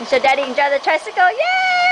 You show Daddy you can drive the tricycle. Yay!